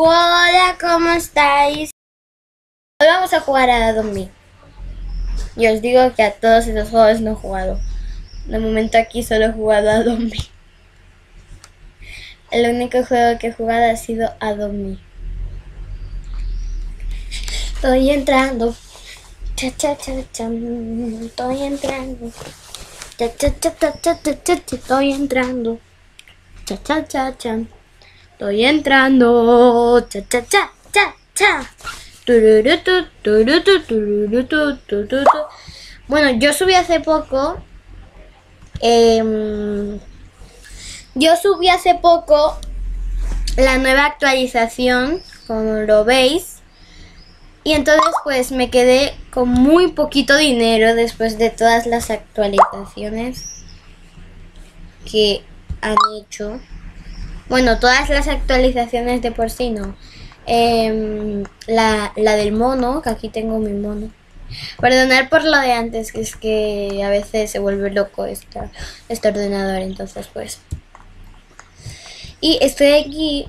Hola, ¿cómo estáis? Hoy vamos a jugar a Zombie. Y os digo que a todos esos juegos no he jugado. De momento aquí solo he jugado a Zombie. El único juego que he jugado ha sido a Zombie. Estoy entrando. Cha cha cha cha. Estoy entrando. Cha cha cha cha cha cha Estoy entrando. Cha cha cha cha. Estoy entrando. Cha cha cha cha cha. Bueno, yo subí hace poco. em, yo subí hace poco la nueva actualización, como lo veis. Y entonces pues me quedé con muy poquito dinero después de todas las actualizaciones que han hecho. Bueno, todas las actualizaciones de por sí no. Em, la, la del mono, que aquí tengo mi mono. Perdonar por lo de antes, que es que a veces se vuelve loco esta, este ordenador, entonces pues. Y estoy aquí,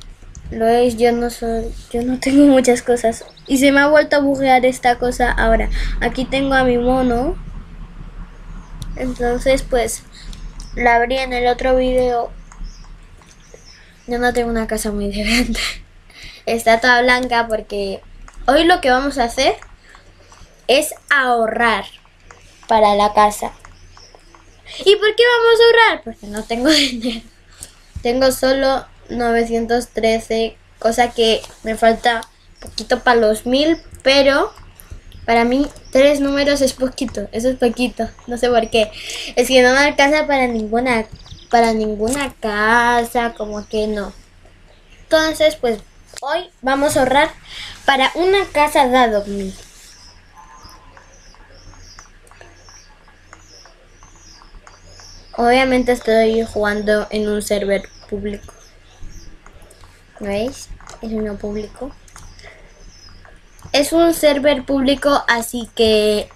lo veis, yo no soy, yo no tengo muchas cosas. Y se me ha vuelto a buguear esta cosa ahora. Aquí tengo a mi mono. Entonces pues la abrí en el otro video. Yo no tengo una casa muy grande. Está toda blanca porque hoy lo que vamos a hacer es ahorrar para la casa. ¿Y por qué vamos a ahorrar? Porque no tengo dinero. Tengo solo 913, cosa que me falta poquito para los mil, pero para mí tres números es poquito, eso es poquito, no sé por qué. Es que no me alcanza para ninguna, para ninguna casa, como que no. Entonces, pues hoy vamos a ahorrar para una casa de dormir. Obviamente estoy jugando en un server público. ¿Veis? Es uno público. Es un server público, así que...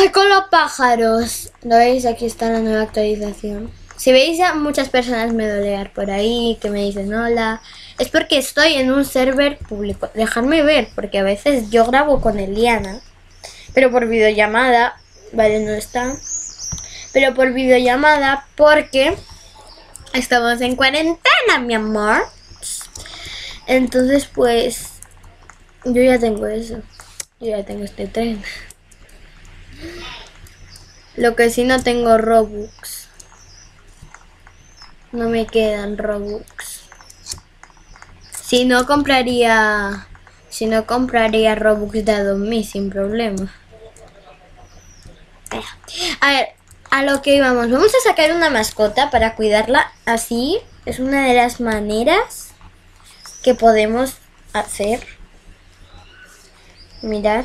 ¡Ay, con los pájaros! ¿Lo veis? Aquí está la nueva actualización. Si veis a muchas personas me dolear por ahí, que me dicen hola, es porque estoy en un server público. Dejadme ver, porque a veces yo grabo con Eliana, pero por videollamada, vale, no está. Pero por videollamada, porque estamos en cuarentena, mi amor. Entonces, pues, yo ya tengo eso. Yo ya tengo este tren. Lo que sí no tengo Robux. No me quedan Robux. Si no compraría. Si no compraría Robux de Adobe sin problema. A ver, a lo que íbamos. Vamos a sacar una mascota para cuidarla así. Es una de las maneras que podemos hacer. Mirar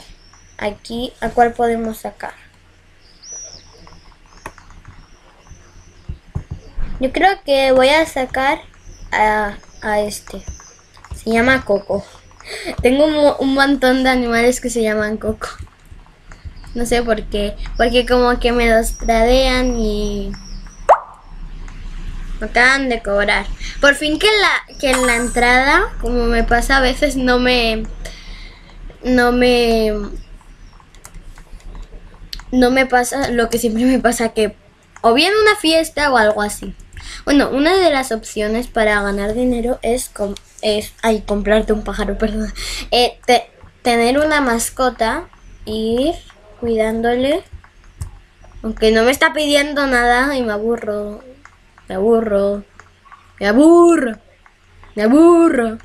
aquí a cuál podemos sacar. Yo creo que voy a sacar a, a este. Se llama Coco. Tengo un, un montón de animales que se llaman Coco. No sé por qué. Porque como que me los tradean y... Me acaban de cobrar. Por fin que la, que en la entrada, como me pasa a veces, no me... No me... No me pasa lo que siempre me pasa que... O bien una fiesta o algo así. Bueno, una de las opciones para ganar dinero es... com- es ay, comprarte un pájaro, perdón. Eh, te- tener una mascota, ir cuidándole. Aunque no me está pidiendo nada y me aburro. Me aburro. Me aburro. Me aburro.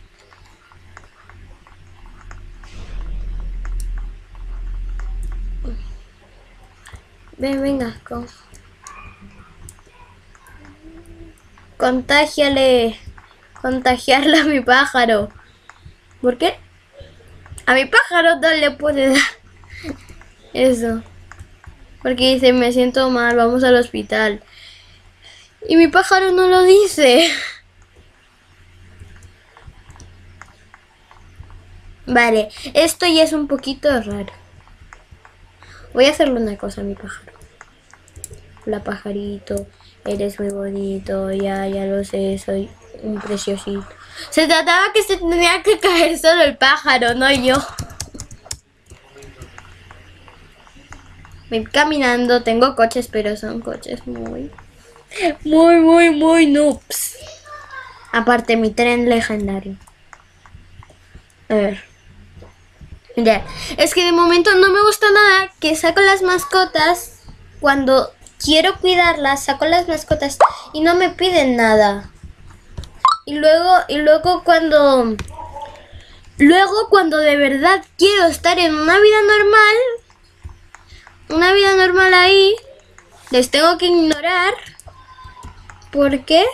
Ven, venga, con... Contágiale. Contagiarle a mi pájaro. ¿Por qué? A mi pájaro no le puede dar eso. Porque dice, me siento mal, vamos al hospital. Y mi pájaro no lo dice. Vale, esto ya es un poquito raro. Voy a hacerle una cosa a mi pájaro. Hola pajarito, eres muy bonito, ya, ya lo sé, soy un preciosito. Se trataba que se tenía que caer solo el pájaro, no yo. Voy caminando, tengo coches, pero son coches muy, muy, muy, muy noobs. Aparte, mi tren legendario. A ver. Es que de momento no me gusta nada que saco las mascotas cuando quiero cuidarlas, saco las mascotas y no me piden nada. Y luego, y luego cuando... Luego cuando de verdad quiero estar en una vida normal, una vida normal ahí, les tengo que ignorar. ¿Por qué?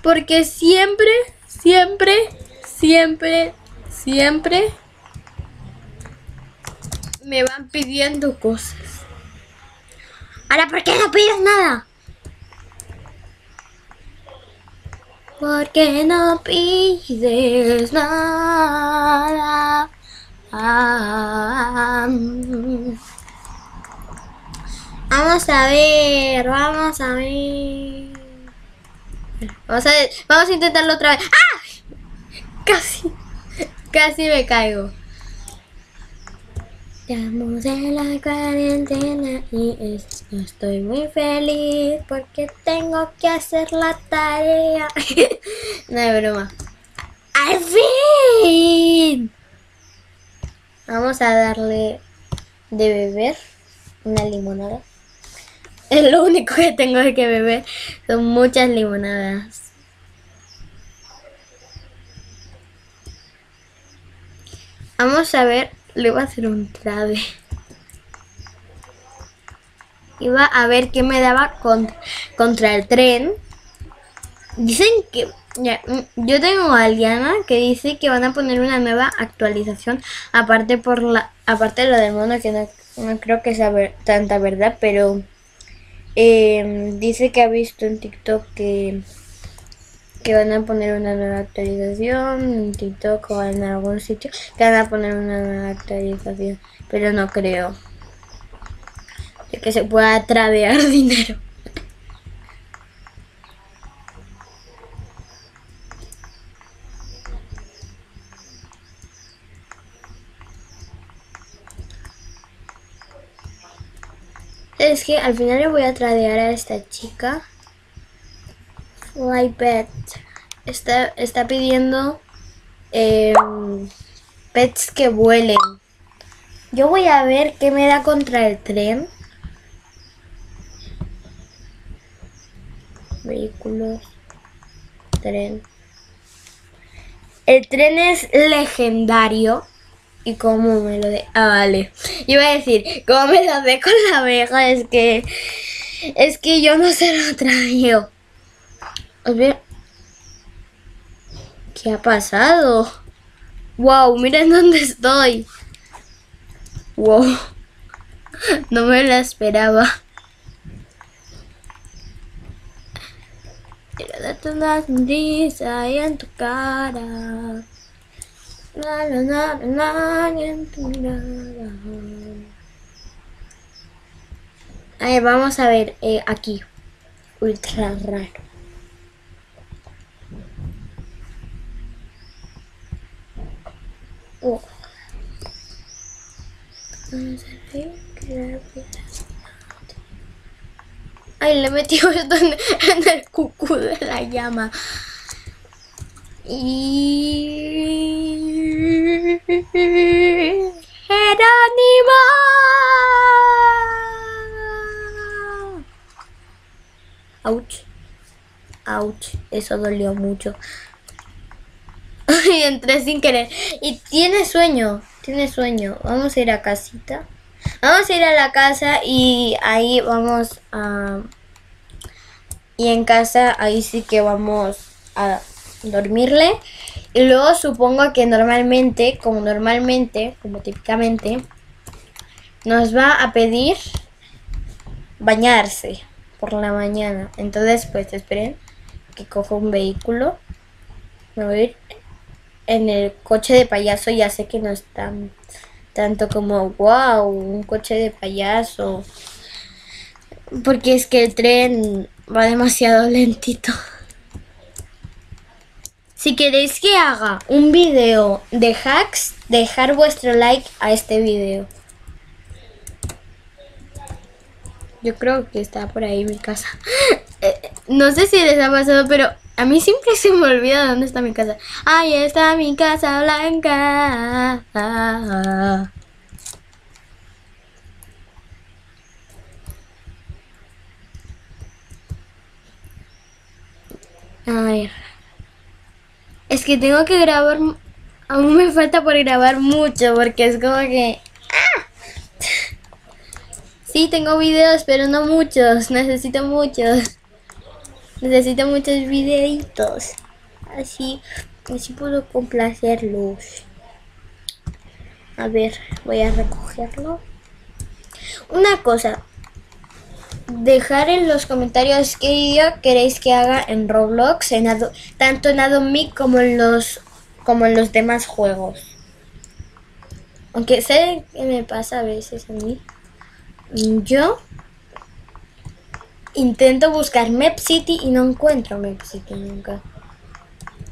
Porque siempre, siempre, siempre, siempre me van pidiendo cosas. Ahora, ¿por qué no pides nada? ¿Por qué no pides nada? Vamos a ver, vamos a ver. Vamos a ver, vamos a intentarlo otra vez. ¡Ah! Casi, casi me caigo. Estamos en la cuarentena y estoy muy feliz porque tengo que hacer la tarea. no es broma. ¡Al fin! Vamos a darle de beber una limonada. Es lo único que tengo que beber. Son muchas limonadas. Vamos a ver le voy a hacer un trade. Iba a ver qué me daba contra, el tren. Dicen que... Mm, yo tengo a Aliana que dice que van a poner una nueva actualización. Aparte por la aparte de lo del mono que no, creo que sea tanta verdad. Pero eh, dice que ha visto en TikTok que que van a poner una nueva actualización en TikTok o en algún sitio que van a poner una nueva actualización pero no creo de que se pueda tradear dinero. Es que al final le voy a tradear a esta chica Fly Pet. Está, está pidiendo em, pets que vuelen. Yo voy a ver qué me da contra el tren. Vehículos. Tren. El tren es legendario. ¿Y cómo me lo de...? Ah, vale. Iba a decir, ¿cómo me lo de con la abeja? Es que... Es que yo no se lo traigo. A ver. ¿Qué ha pasado? Wow, miren dónde estoy. Wow. No me la esperaba. Quiero darte una sonrisa ahí en tu cara. La, la, la, la, en tu mirada. A ver, vamos a ver eh, aquí. Ultra raro. Oh. Ay, le en, en, el cucú de la llama. Y... Jerónimo. Ouch. Ouch. Eso dolió mucho. y entré sin querer. Y tiene sueño, tiene sueño. Vamos a ir a casita. Vamos a ir a la casa y ahí vamos a... Y en casa ahí sí que vamos a dormirle. Y luego supongo que normalmente, como normalmente, como típicamente, nos va a pedir bañarse por la mañana. Entonces, pues esperen que cojo un vehículo. Me voy a ir en el coche de payaso ya sé que no es tan tanto como wow, un coche de payaso. Porque es que el tren va demasiado lentito. Si queréis que haga un video de hacks, dejar vuestro like a este video. Yo creo que está por ahí mi casa. Eh, no sé si les ha pasado, pero a mí siempre se me olvida dónde está mi casa. Ahí está mi casa blanca. A ver. Es que tengo que grabar. Aún me falta por grabar mucho porque es como que. ¡Ah! Sí, tengo videos, pero no muchos. Necesito muchos. Necesito muchos videitos. Así, así puedo complacerlos. A ver, voy a recogerlo. Una cosa, dejar en los comentarios qué video queréis que haga en Roblox, en tanto en Adobe como en los como en los demás juegos. Aunque sé que me pasa a veces a mí. Yo intento buscar Map City y no encuentro Map City nunca.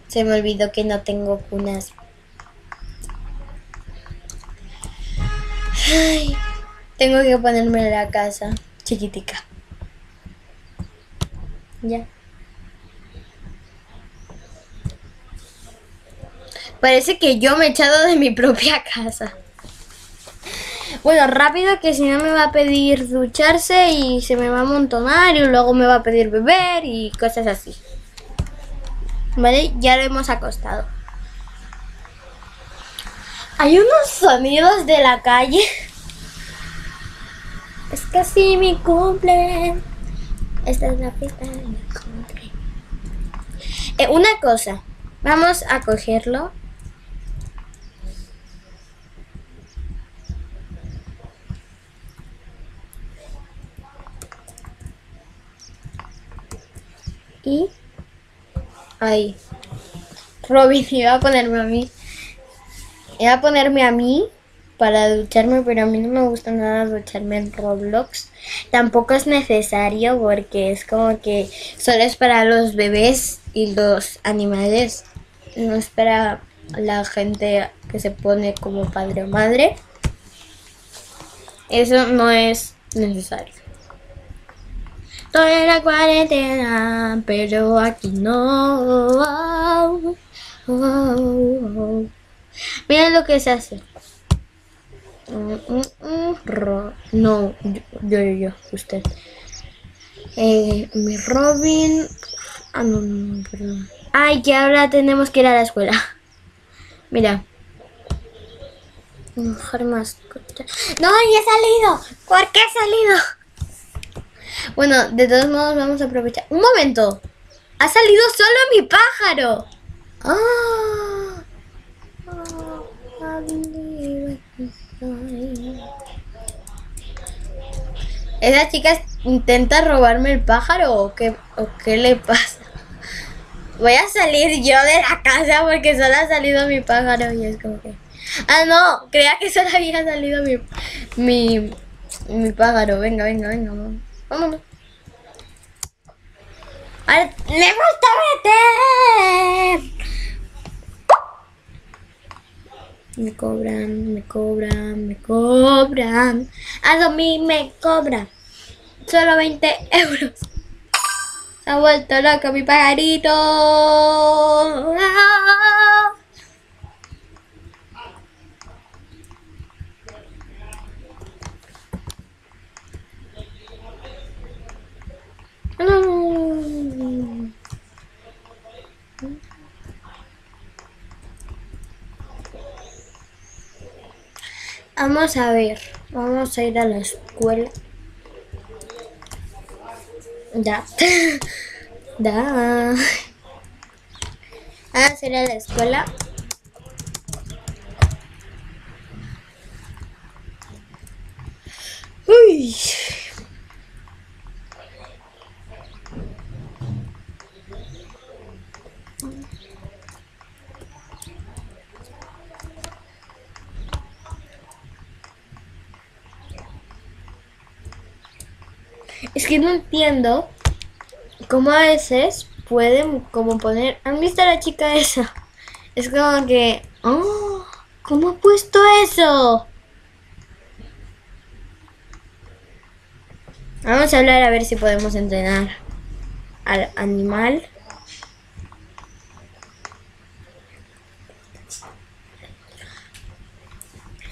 Se me olvidó que no tengo cunas. tengo que ponerme la casa chiquitica. Ya. Parece que yo me he echado de mi propia casa. Bueno, rápido que si no me va a pedir ducharse y se me va a amontonar y luego me va a pedir beber y cosas así. ¿Vale? Ya lo hemos acostado. Hay unos sonidos de la calle. Es casi mi cumple. Esta es la fiesta de mi cumple. Eh, una cosa. Vamos a cogerlo. Y ahí. Robin iba a ponerme a mí. Iba a ponerme a mí para ducharme, pero a mí no me gusta nada ducharme en Roblox. Tampoco es necesario porque es como que solo es para los bebés y los animales. No es para la gente que se pone como padre o madre. Eso no es necesario. Toda la cuarentena, pero aquí no. Miren lo que se hace. No, yo, yo, yo, usted. Eh, mi Robin. Ah, no, no, perdón. Ay, que ahora tenemos que ir a la escuela. Mira. Mujer más. No, ya he salido. ¿Por qué he salido? Bueno, de todos modos vamos a aprovechar. Un momento. Ha salido solo mi pájaro. Ah. ¿Esa chica intenta robarme el pájaro o qué, o qué le pasa? Voy a salir yo de la casa porque solo ha salido mi pájaro y es como que... Ah, no, creía que solo había salido mi, mi, mi pájaro. Venga, venga, venga, vámonos. ¡Me gusta meter! Me cobran, me cobran, me cobran. A mí me cobran. Solo 20 euros. Se ha vuelto loco mi pajarito. ¡Ah! Vamos a ver, vamos a ir a la escuela. Da. da. Vamos a ir a la escuela. Uy. Es que no entiendo cómo a veces pueden como poner... ¿Han visto a la chica esa? Es como que... ¡Oh! ¿Cómo ha puesto eso? Vamos a hablar a ver si podemos entrenar al animal.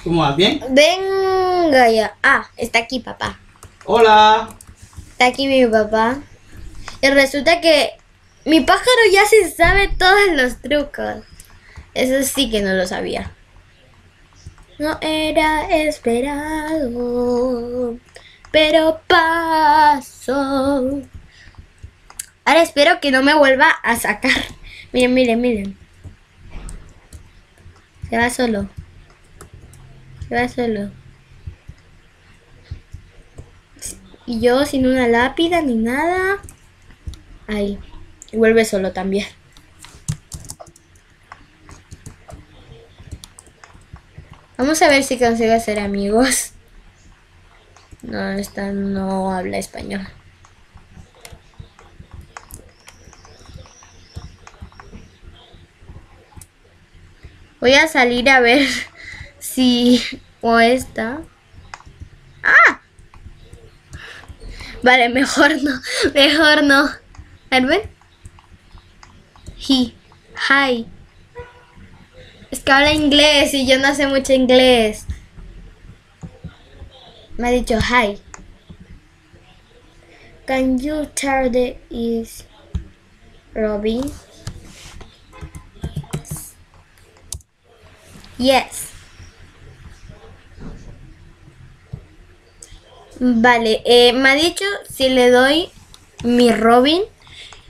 ¿Cómo vas? ¿Bien? Venga ya. Ah, está aquí papá. Hola. Está aquí mi papá. Y resulta que mi pájaro ya se sabe todos los trucos. Eso sí que no lo sabía. No era esperado, pero pasó. Ahora espero que no me vuelva a sacar. Miren, miren, miren. Se va solo. Se va solo. Y yo sin una lápida ni nada. Ahí. Y vuelve solo también. Vamos a ver si consigo hacer amigos. No, esta no habla español. Voy a salir a ver si... O esta. ¡Ah! Vale, mejor no. Mejor no. Hi. Es que habla inglés y yo no sé mucho inglés. Me ha dicho hi. Can you tell the is Robin? Yes. Vale, eh, me ha dicho si le doy mi Robin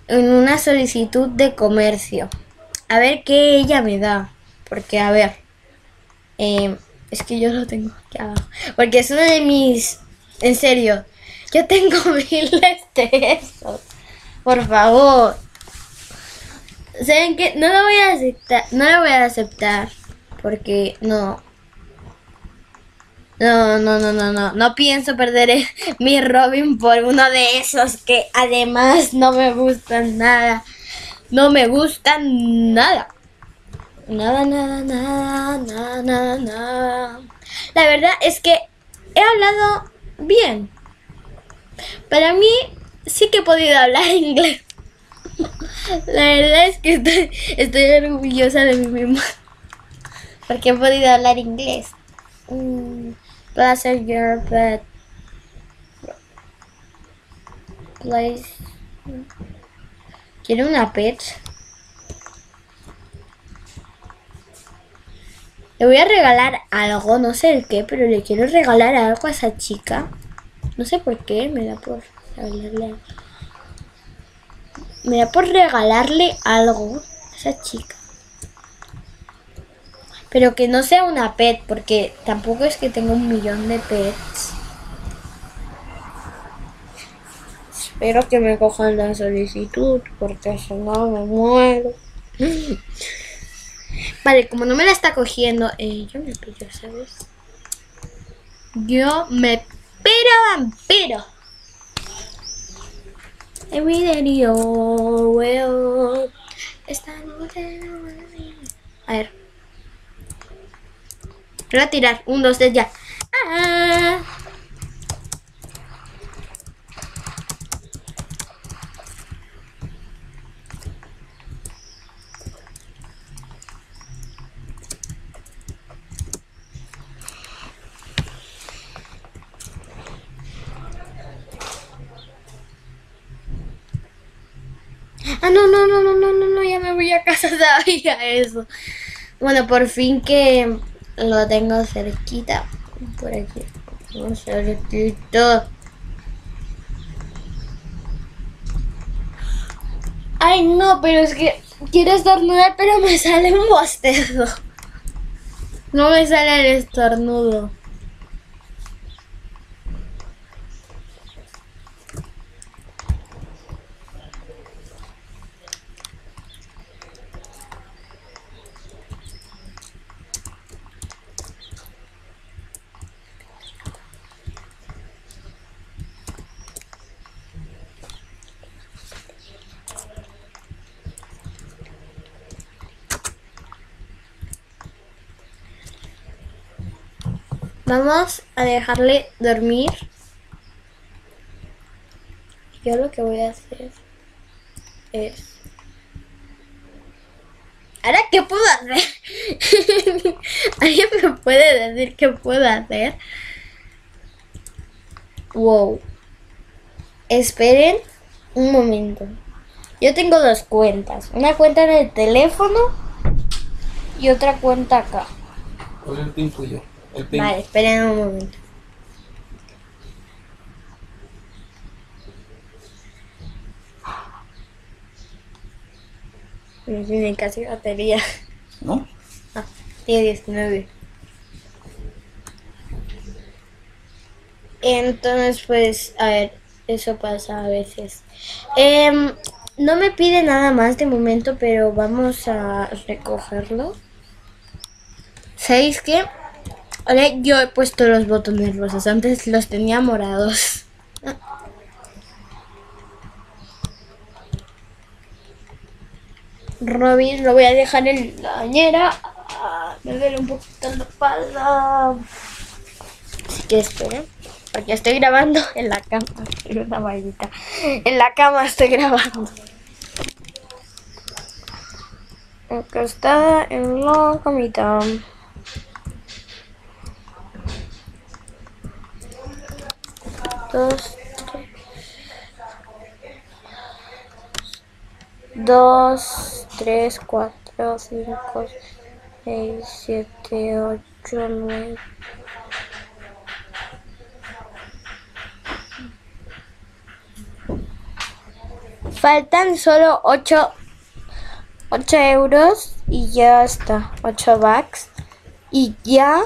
en una solicitud de comercio. A ver qué ella me da. Porque, a ver, eh, es que yo lo tengo aquí abajo. Porque es uno de mis... En serio, yo tengo miles de esos. Por favor. ¿Saben qué? No lo voy a aceptar. No lo voy a aceptar. Porque no. No, no, no, no, no. No pienso perder mi Robin por uno de esos que además no me gustan nada. No me gustan nada. Nada, nada, nada, nada, nada, nada. La verdad es que he hablado bien. Para mí sí que he podido hablar inglés. La verdad es que estoy, estoy orgullosa de mí misma. Porque he podido hablar inglés. Mm, Plaza your bed. Place. ¿Quiere una pet? Le voy a regalar algo, no sé el qué, pero le quiero regalar algo a esa chica. No sé por qué, me da por regalarle. Me da por regalarle algo a esa chica. Pero que no sea una pet, porque tampoco es que tenga un millón de pets. Espero que me cojan la solicitud, porque si no me muero. Vale, como no me la está cogiendo, eh, yo me pillo, ¿sabes? Yo me pero vampiro. Every day yo will. A- A Voy a tirar. Un, dos, tres, ya. Ah. Ah, no, no, no, no, no, no, no, ya me voy a casa, sabía eso. Bueno, por fin que lo tengo cerquita. Por aquí. Cerquito. Ay, no, pero es que quiero estornudar, pero me sale un bostezo. No me sale el estornudo. Vamos a dejarle dormir. Yo lo que voy a hacer es... ¿Ahora qué puedo hacer? ¿Alguien me puede decir qué puedo hacer? Wow. Esperen un momento. Yo tengo dos cuentas. Una cuenta en el teléfono y otra cuenta acá. ¿Cuál es el tuyo? El. Vale, esperen un momento. No tiene casi batería. ¿No? Ah, tiene 19. Entonces, pues, a ver, eso pasa a veces. Em, no me pide nada más de momento, pero vamos a recogerlo. ¿Sabéis qué? Ahora yo he puesto los botones rosas, antes los tenía morados. Robin lo voy a dejar en la bañera. Ah, Me duele un poquito la espalda. Así que esperen. Porque estoy grabando en la cama. Una. En la cama estoy grabando. Acá está en la camita. Dos, tres. Dos, tres, cuatro, cinco, seis, siete, ocho, nueve. Faltan solo 8, 8 euros y ya está. 8 bucks. Y ya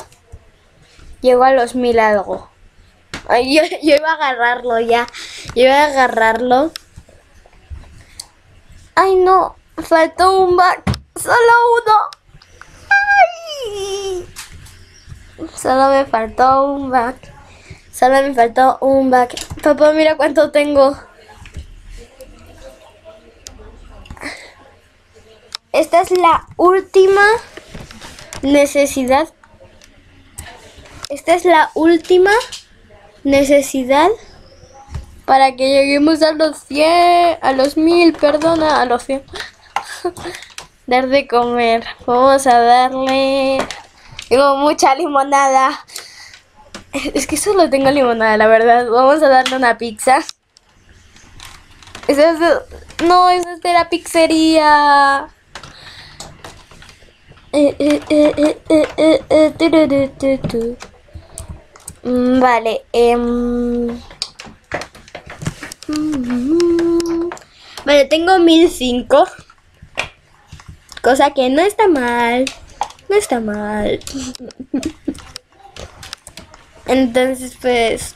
llego a los mil algo. Ay, yo, iba a agarrarlo ya. Yo iba a agarrarlo. Ay, no. Faltó un back. Solo uno. Ay. Solo me faltó un back. Solo me faltó un back. Papá, mira cuánto tengo. Esta es la última necesidad. Esta es la última necesidad para que lleguemos a los 100, a los 1000, perdona, a los 100. Dar de comer. Vamos a darle. Tengo mucha limonada. Es que solo tengo limonada, la verdad. Vamos a darle una pizza. Esa es No, esa es de la pizzería. Eh, eh, eh, eh. Mm, Vale. Mm, Vale, tengo 1005. Cosa que no está mal. No está mal. Entonces, pues.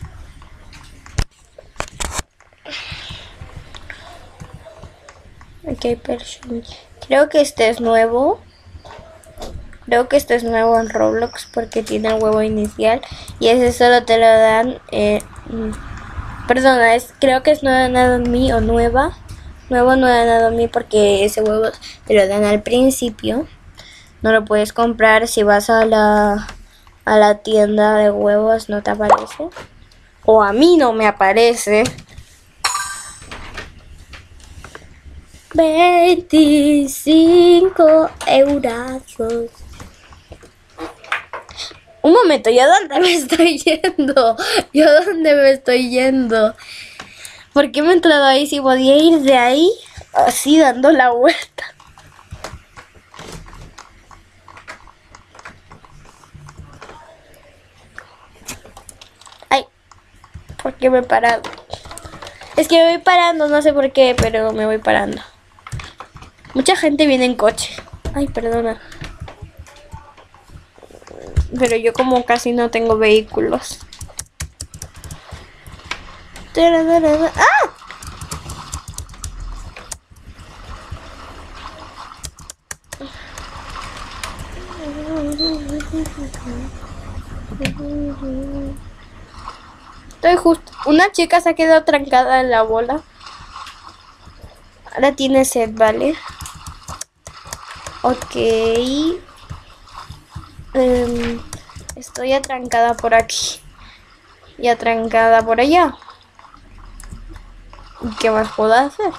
Ok, person. Creo que este es nuevo. Creo que este es nuevo en Roblox porque tiene el huevo inicial. Y ese solo te lo dan. Eh, mm, perdona, es, creo que es nueva mí o nueva. Nuevo nueva mí porque ese huevo te lo dan al principio. No lo puedes comprar si vas a la, a la tienda de huevos, no te aparece. O a mí no me aparece. 25 euros. Un momento, ¿yo dónde me estoy yendo? ¿Yo dónde me estoy yendo? ¿Por qué me he entrado ahí si podía ir de ahí así dando la vuelta? Ay, ¿por qué me he parado? Es que me voy parando, no sé por qué, pero me voy parando. Mucha gente viene en coche. Ay, perdona. Pero yo como casi no tengo vehículos. ¡Ah! Estoy justo. Una chica se ha quedado trancada en la bola. Ahora tiene sed, ¿vale? Ok. Em, es- estoy atrancada por aquí y atrancada por allá. ¿Y ¿Qué más puedo hacer?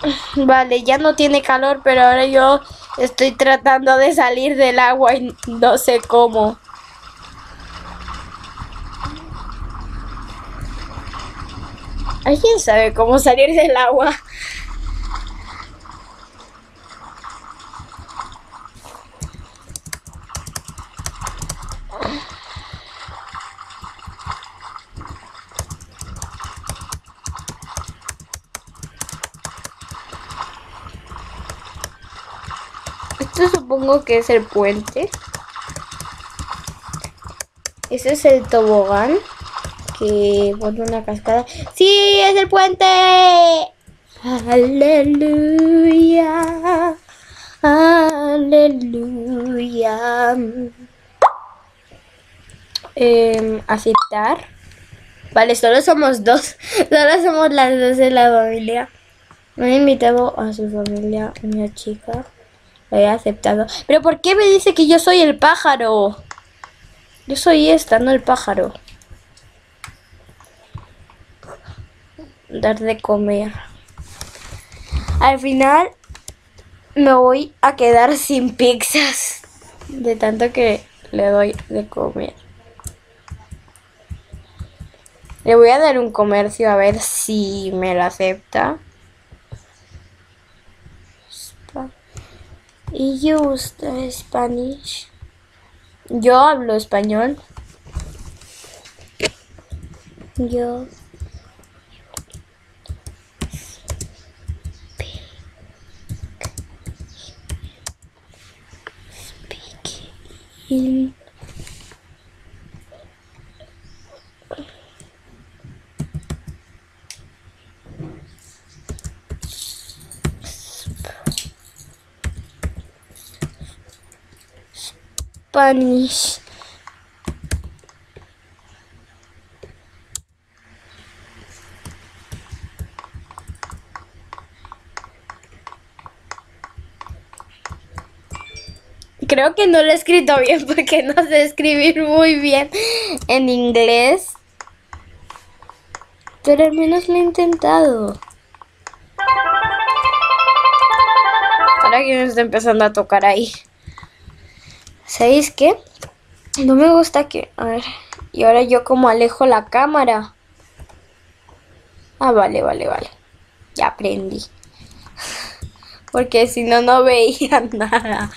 Vale, ya no tiene calor, pero ahora yo estoy tratando de salir del agua y no sé cómo. ¿Alguien sabe cómo salir del agua? Esto supongo que es el puente. Ese es el tobogán que pone una cascada. ¡Sí! ¡Es el puente! ¡Aleluya! ¡Aleluya! Em, aceptar. Vale, solo somos dos. Solo somos las dos de la familia. No he invitado a su familia, una chica. Lo he aceptado. Pero ¿por qué me dice que yo soy el pájaro? Yo soy esta, no el pájaro. Dar de comer. Al final me voy a quedar sin pizzas. De tanto que le doy de comer. Le voy a dar un comercio a ver si me lo acepta. ¿Y you gusta Spanish? Yo hablo español. Yo. Speak. Spanish. Creo que no lo he escrito bien porque no sé escribir muy bien en inglés. Pero al menos lo he intentado. Ahora que me está empezando a tocar ahí. ¿Sabéis qué? No me gusta que... A ver. Y ahora yo como alejo la cámara. Ah, vale, vale, vale. Ya aprendí. Porque si no, no veía nada.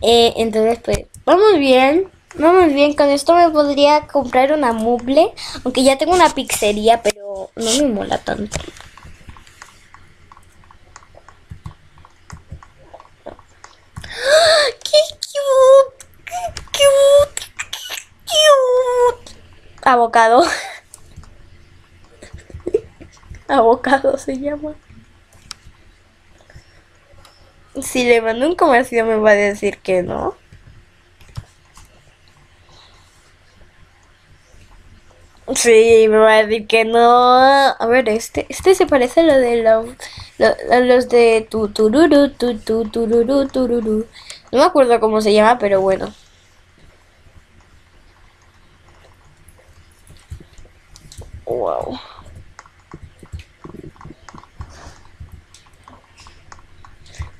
Eh, entonces, pues, vamos bien. Vamos bien. Con esto me podría comprar una muble. Aunque ya tengo una pizzería, pero no me mola tanto. ¡Ah! ¡Qué cute! ¡Qué cute! ¡Qué cute! Abocado. Abocado se llama. Si le mando un comercio me va a decir que no. Sí, me va a decir que no. A ver, este, este se parece a lo de lo- lo- a los de tu tururu, tu tu tururu, tururu. No me acuerdo cómo se llama, pero bueno. Wow.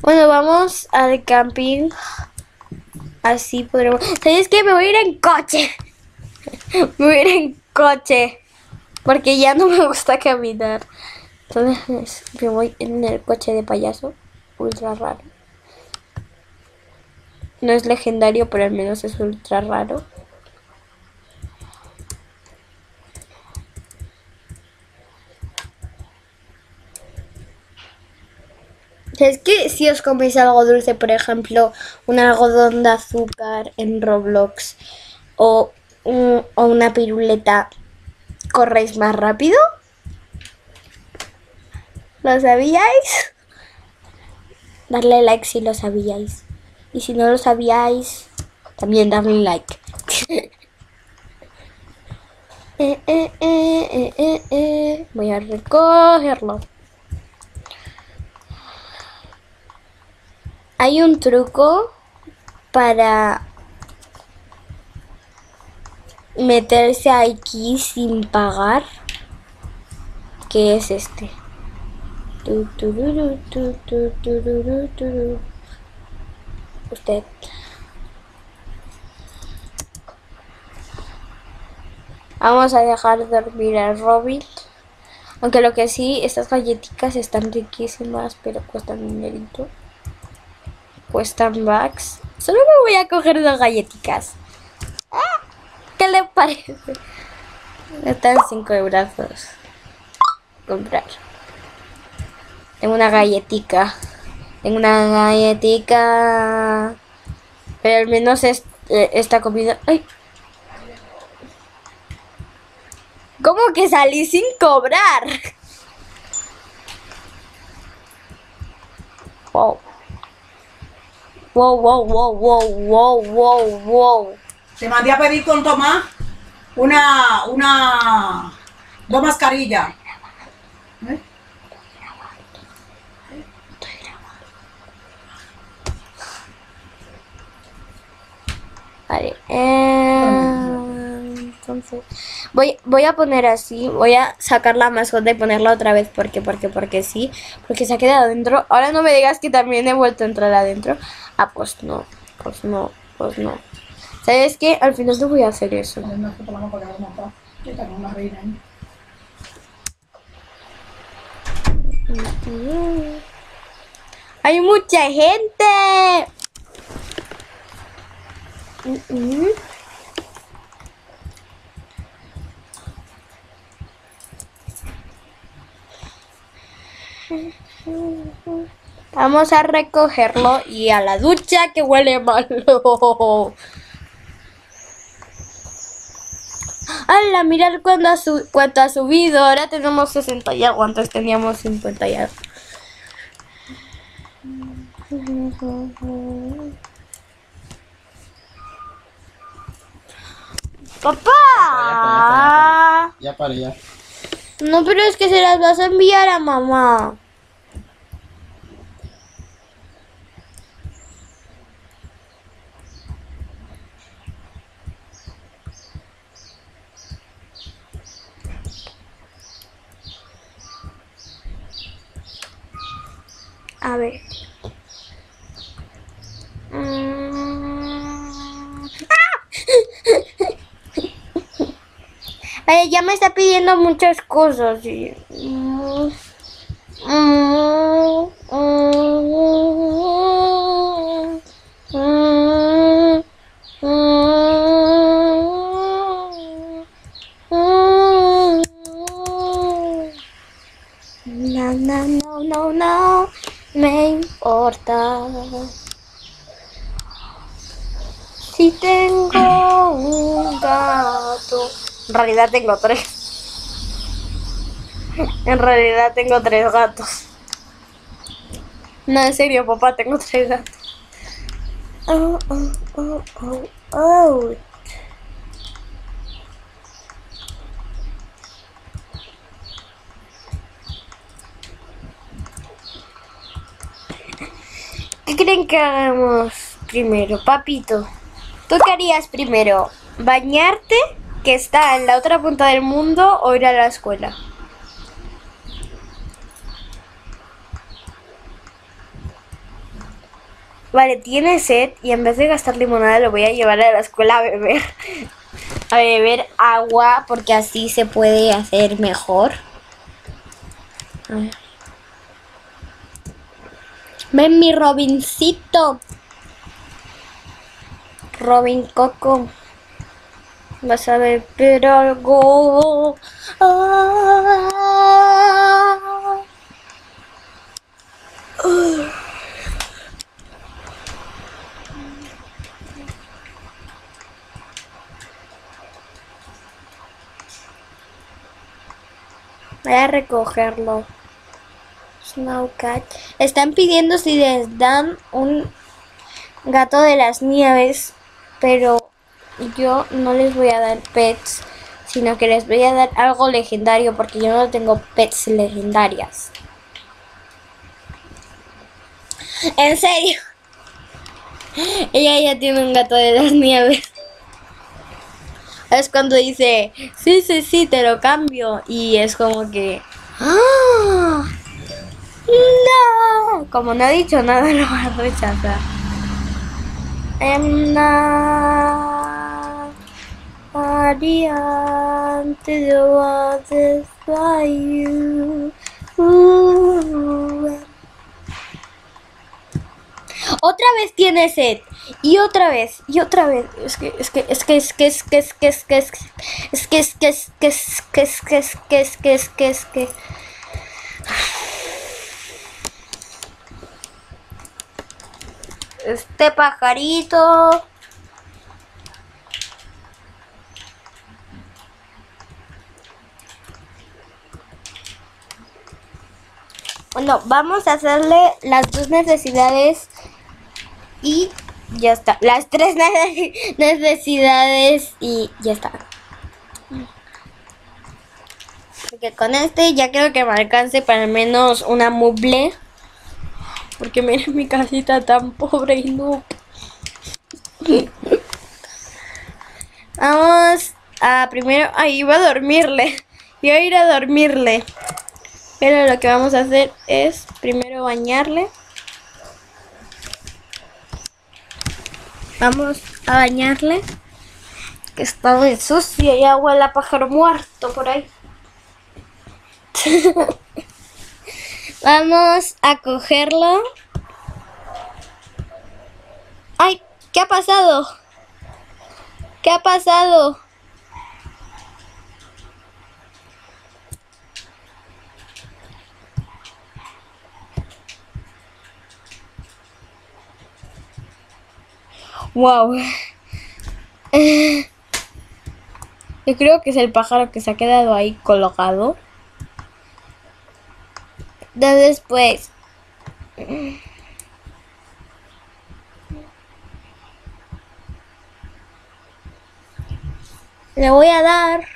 Bueno, vamos al camping. Así podremos. ¿Sabes qué? Me voy a ir en coche. Me voy a ir en coche. Porque ya no me gusta caminar. Entonces me voy en el coche de payaso. Ultra raro. No es legendario, pero al menos es ultra raro. Es que si os coméis algo dulce, por ejemplo, un algodón de azúcar en Roblox o, o una piruleta, ¿corréis más rápido? ¿Lo sabíais? Darle like si lo sabíais. Y si no lo sabíais, también darle like. Eh, eh, eh. Voy a recogerlo. Hay un truco para meterse aquí sin pagar. Que es este. Usted. Vamos a dejar dormir a Robin. Aunque lo que sí, estas galletitas están riquísimas, pero cuestan dinerito. Cuestan bucks. Solo me voy a coger dos galletitas. ¡Ah! ¿Qué le parece? Están 5 euros. Comprar. Tengo una galletica. Tengo una galletica. Pero al menos es, eh, esta comida. ¡Ay! ¿Cómo que salí sin cobrar? Wow. Wow, wow, wow, wow, wow, wow, wow. Te mandé a pedir con Tomás una, una, dos mascarillas. ¿Eh? Vale. eh, entonces, voy, voy a poner así. Voy a sacar la mascota y ponerla otra vez. Porque, porque, porque sí. Porque se ha quedado dentro. Ahora no me digas que también he vuelto a entrar adentro. Ah, pues no. Pues no. Pues no. ¿Sabes qué? Al final no voy a hacer eso. Poner una foto, vamos a pagar una paz. Yo tengo una reina ahí. Hay mucha gente. Mm, Vamos a recogerlo y a la ducha que huele malo. ¡Hala! Mirad cuánto ha, cuánto ha subido. Ahora tenemos 60 y algo. Antes teníamos 50 y algo. ¡Papá! Ya para ya. No, pero es que se las vas a enviar a mamá. A ver. Mm. ¡Ah! Vale, ya me está pidiendo muchas cosas. y- Mm. Mm. Mm. Mm. Mm. No, no, no, no, no me importa. Si tengo un gato. En realidad tengo tres. En realidad tengo tres gatos. No, en serio, papá, tengo tres gatos. Oh, oh, oh, oh, oh. ¿Qué creen que hagamos primero, papito? ¿Tú qué harías primero? ¿Bañarte, que está en la otra punta del mundo, o ir a la escuela? Vale, tiene sed y en vez de gastar limonada lo voy a llevar a la escuela a beber. A beber agua porque así se puede hacer mejor. A ver. Ven mi Robincito. Robin Coco. Vas a beber algo. Ah. Voy a recogerlo. Snowcat. Están pidiendo si les dan un gato de las nieves, pero yo no les voy a dar pets, sino que les voy a dar algo legendario porque yo no tengo pets legendarias. En serio. Ella ya tiene un gato de las nieves. Es cuando dice, sí, sí, sí, te lo cambio. Y es como que... ¡Ah! ¡No! Como no ha dicho nada, lo va a rechazar. I'm not radiante the waters by you. Otra vez tiene sed. Y otra vez. Y otra vez. Es que, es que, es que, es que, es que, es que, es que, es que, es que, es que, es que, es que, es que, es que, es que, es que, es que. Este pajarito. Bueno, vamos a hacerle las dos necesidades y ya está. Las tres necesidades y ya está. Porque con este ya creo que me alcance para al menos una muble. Porque miren mi casita tan pobre y no. Vamos a primero. Ahí iba a dormirle. Iba a ir a dormirle. Pero lo que vamos a hacer es primero bañarle. Vamos a bañarle. Que está muy sucio y agua la pájaro muerto por ahí. Vamos a cogerlo. ¡Ay! ¿Qué ha pasado? ¿Qué ha pasado? Wow. Yo creo que es el pájaro que se ha quedado ahí colocado. Después. Le voy a dar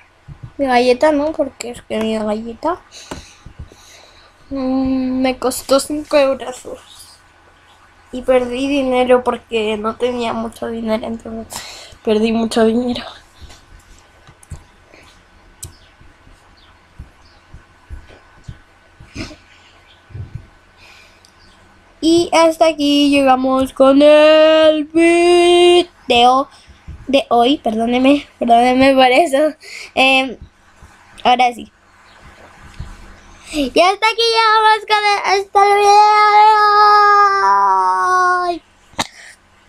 mi galleta, ¿no? Porque es que mi galleta mm, me costó 5 euros y perdí dinero porque no tenía mucho dinero, entonces perdí mucho dinero. Y hasta aquí llegamos con el video de hoy. Perdóneme, perdóneme por eso. Eh, ahora sí. Y hasta aquí llegamos con este video.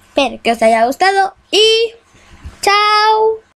Espero que os haya gustado y chao.